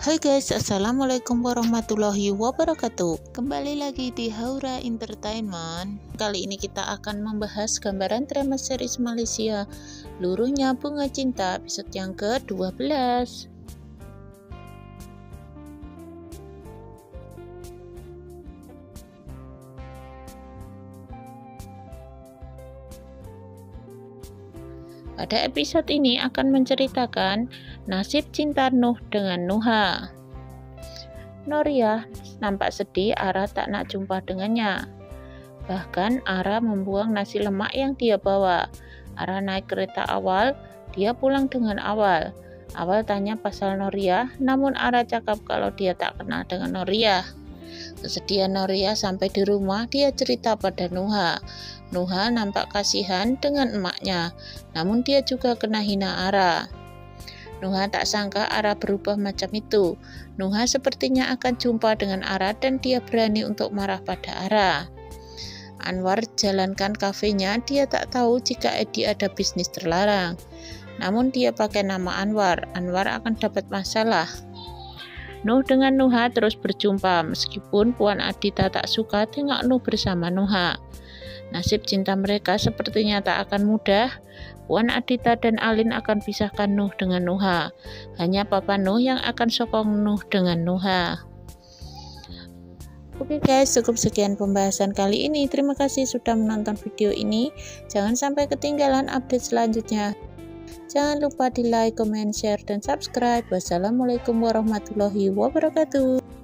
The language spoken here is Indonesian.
Hai guys, Assalamualaikum warahmatullahi wabarakatuh. Kembali lagi di Haura Entertainment. Kali ini kita akan membahas gambaran drama series Malaysia Luruhnya Bunga Cinta episode yang ke-12 Pada episode ini akan menceritakan nasib cinta Nuh dengan Nuha. Noria nampak sedih Ara tak nak jumpa dengannya. Bahkan Ara membuang nasi lemak yang dia bawa. Ara naik kereta awal, dia pulang dengan awal. Awal tanya pasal Noria, namun Ara cakap kalau dia tak kenal dengan Noria. Kesedihan Noria sampai di rumah, dia cerita pada Nuha. Nuha nampak kasihan dengan emaknya, namun dia juga kena hina Ara. Nuha tak sangka Ara berubah macam itu. Nuha sepertinya akan jumpa dengan Ara dan dia berani untuk marah pada Ara. Anwar jalankan kafenya, dia tak tahu jika Edi ada bisnis terlarang. Namun dia pakai nama Anwar, Anwar akan dapat masalah. Nuh dengan Nuha terus berjumpa, meskipun Puan Adita tak suka tengok Nuh bersama Nuha. Nasib cinta mereka sepertinya tak akan mudah. Puan Adita dan Alin akan pisahkan Nuh dengan Nuha. Hanya Papa Nuh yang akan sokong Nuh dengan Nuha. Oke guys, cukup sekian pembahasan kali ini. Terima kasih sudah menonton video ini. Jangan sampai ketinggalan update selanjutnya. Jangan lupa di like, comment, share, dan subscribe. Wassalamualaikum warahmatullahi wabarakatuh.